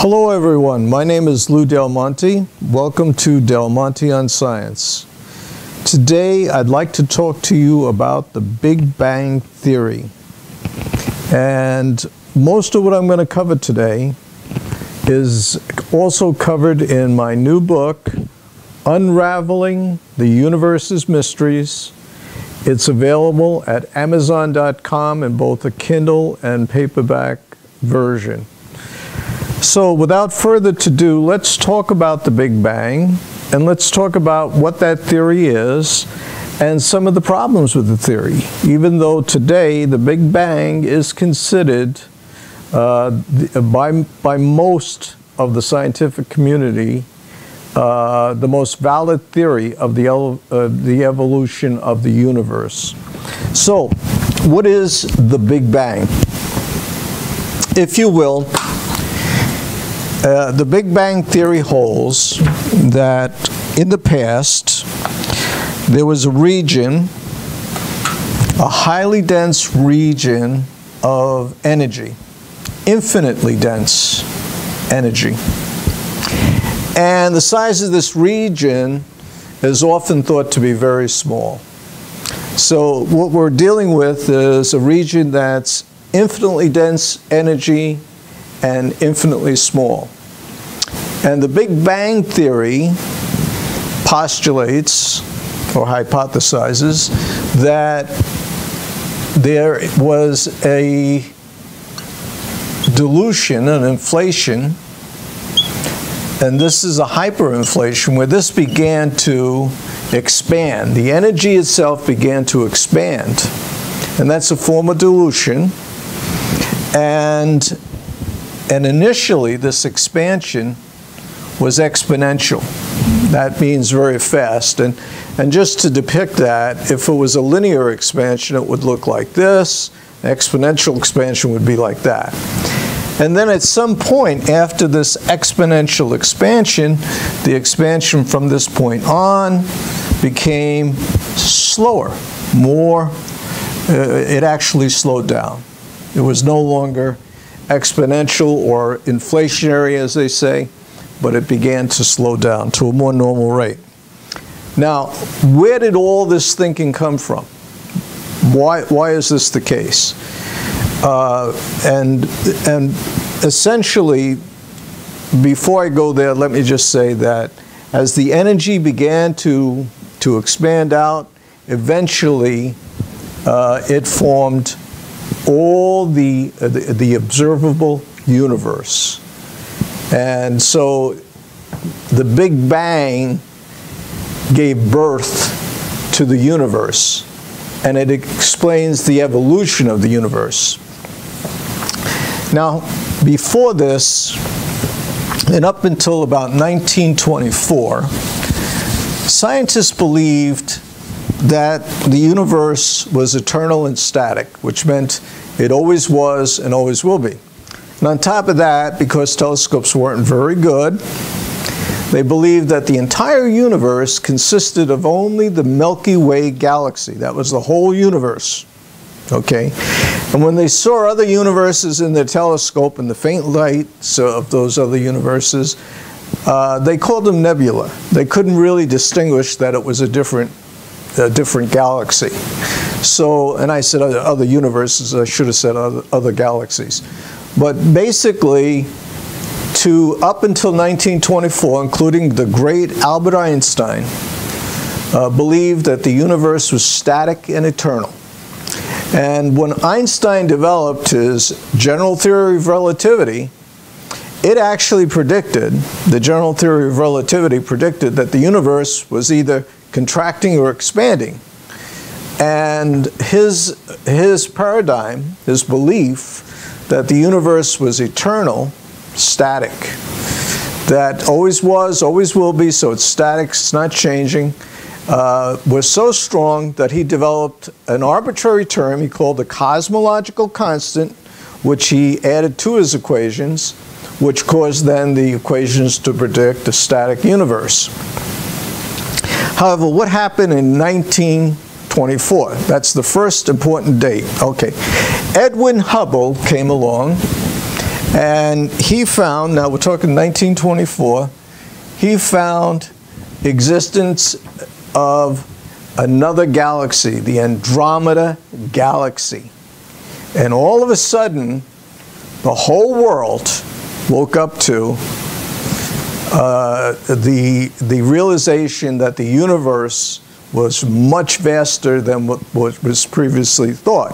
Hello everyone, my name is Lou Del Monte. Welcome to Del Monte on Science. Today I'd like to talk to you about the Big Bang Theory. And most of what I'm going to cover today is also covered in my new book, Unraveling the Universe's Mysteries. It's available at Amazon.com in both a Kindle and paperback version. So without further ado, let's talk about the Big Bang and let's talk about what that theory is and some of the problems with the theory. Even though today the Big Bang is considered uh, by, by most of the scientific community uh, the most valid theory of the, uh, the evolution of the universe. So, what is the Big Bang? If you will, uh, the Big Bang Theory holds that in the past there was a region, a highly dense region of energy, infinitely dense energy. And the size of this region is often thought to be very small. So what we're dealing with is a region that's infinitely dense energy and infinitely small. And the Big Bang Theory postulates or hypothesizes that there was a dilution, an inflation, and this is a hyperinflation where this began to expand. The energy itself began to expand. And that's a form of dilution. And, and initially, this expansion was exponential. That means very fast. And, and just to depict that, if it was a linear expansion, it would look like this. Exponential expansion would be like that. And then at some point after this exponential expansion, the expansion from this point on became slower, more, uh, it actually slowed down. It was no longer exponential or inflationary, as they say but it began to slow down to a more normal rate. Now, where did all this thinking come from? Why, why is this the case? Uh, and, and essentially, before I go there, let me just say that as the energy began to, to expand out, eventually uh, it formed all the, uh, the, the observable universe. And so the Big Bang gave birth to the universe, and it explains the evolution of the universe. Now, before this, and up until about 1924, scientists believed that the universe was eternal and static, which meant it always was and always will be. And on top of that, because telescopes weren't very good, they believed that the entire universe consisted of only the Milky Way galaxy. That was the whole universe. Okay? And when they saw other universes in their telescope and the faint lights of those other universes, uh, they called them nebula. They couldn't really distinguish that it was a different, a different galaxy. So, and I said other, universes, I should have said other, other galaxies. But basically, to up until 1924, including the great Albert Einstein, uh, believed that the universe was static and eternal. And when Einstein developed his general theory of relativity, it actually predicted, the general theory of relativity predicted that the universe was either contracting or expanding. And his, his paradigm, his belief, that the universe was eternal, static, that always was, always will be, so it's static, it's not changing, uh, was so strong that he developed an arbitrary term he called the cosmological constant, which he added to his equations, which caused then the equations to predict a static universe. However, what happened in 1924? That's the first important date. Okay. Edwin Hubble came along And he found, now we're talking 1924, he found existence of another galaxy, the Andromeda Galaxy. And all of a sudden, the whole world woke up to uh, the, the realization that the universe was much vaster than what, what was previously thought.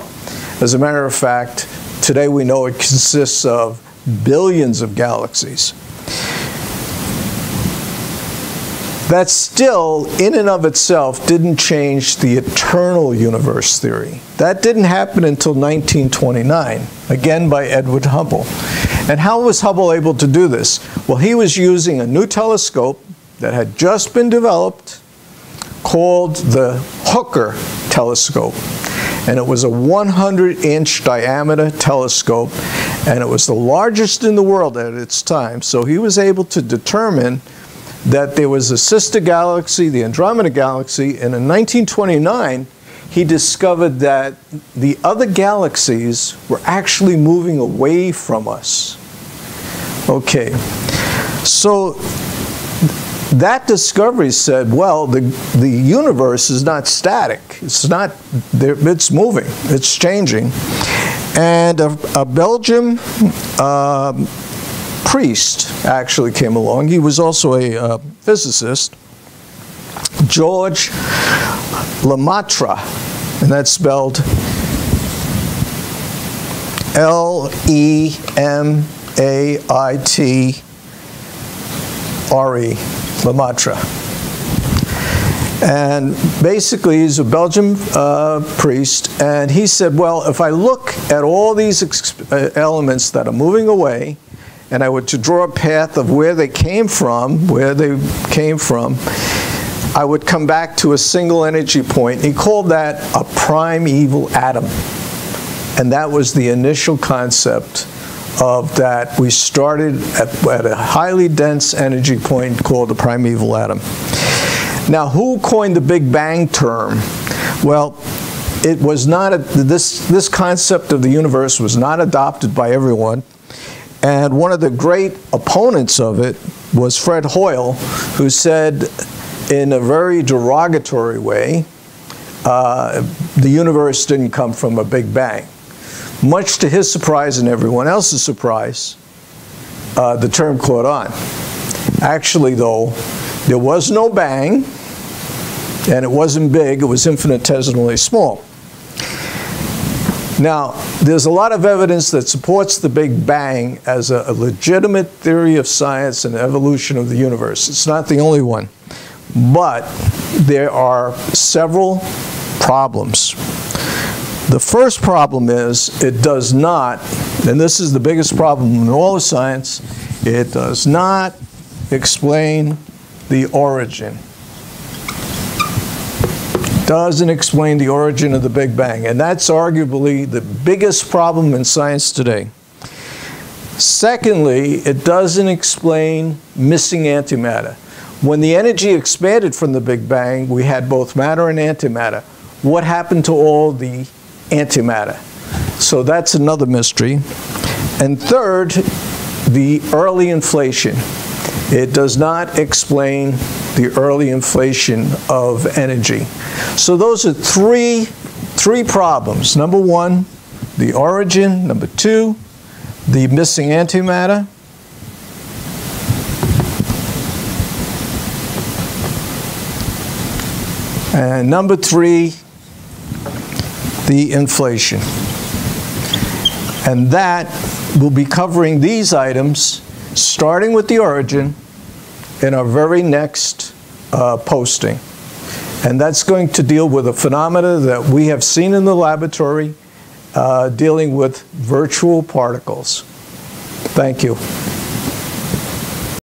As a matter of fact, today we know it consists of billions of galaxies. That still, in and of itself, didn't change the eternal universe theory. That didn't happen until 1929, again by Edward Hubble. And how was Hubble able to do this? Well, he was using a new telescope that had just been developed called the Hooker telescope. And it was a 100 inch diameter telescope, and it was the largest in the world at its time. So he was able to determine that there was a sister galaxy, the Andromeda Galaxy, and in 1929, he discovered that the other galaxies were actually moving away from us. Okay, so that discovery said, well, the, the universe is not static. It's not, it's moving, it's changing. And a, a Belgian uh, priest actually came along. He was also a uh, physicist, George Lemaitre, and that's spelled L E M A I T R E, Lemaitre. And basically, he's a Belgian uh, priest, and he said, Well, if I look at all these uh, elements that are moving away, and I were to draw a path of where they came from, where they came from, I would come back to a single energy point. He called that a primeval atom. And that was the initial concept of that we started at, at a highly dense energy point called the primeval atom. Now, who coined the Big Bang term? Well, it was not a, this this concept of the universe was not adopted by everyone. And one of the great opponents of it was Fred Hoyle, who said in a very derogatory way, uh, the universe didn't come from a big bang. Much to his surprise and everyone else's surprise, uh, the term caught on. Actually, though, there was no bang, and it wasn't big, it was infinitesimally small. Now, there's a lot of evidence that supports the Big Bang as a, a, legitimate theory of science and evolution of the universe. It's not the only one. But there are several problems. The first problem is it does not, and this is the biggest problem in all of science, it does not explain the origin doesn't explain the origin of the Big Bang. And that's arguably the biggest problem in science today. Secondly, it doesn't explain missing antimatter. When the energy expanded from the Big Bang, we had both matter and antimatter. What happened to all the antimatter? So that's another mystery. And third, the early inflation. It does not explain the early inflation of energy. So those are three, three problems. Number one, the origin. Number two, the missing antimatter. And number three, the inflation. And that will be covering these items, starting with the origin, in our very next uh, posting. And that's going to deal with a phenomena that we have seen in the laboratory uh, dealing with virtual particles. Thank you.